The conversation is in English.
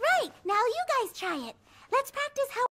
Right, now you guys try it. Let's practice how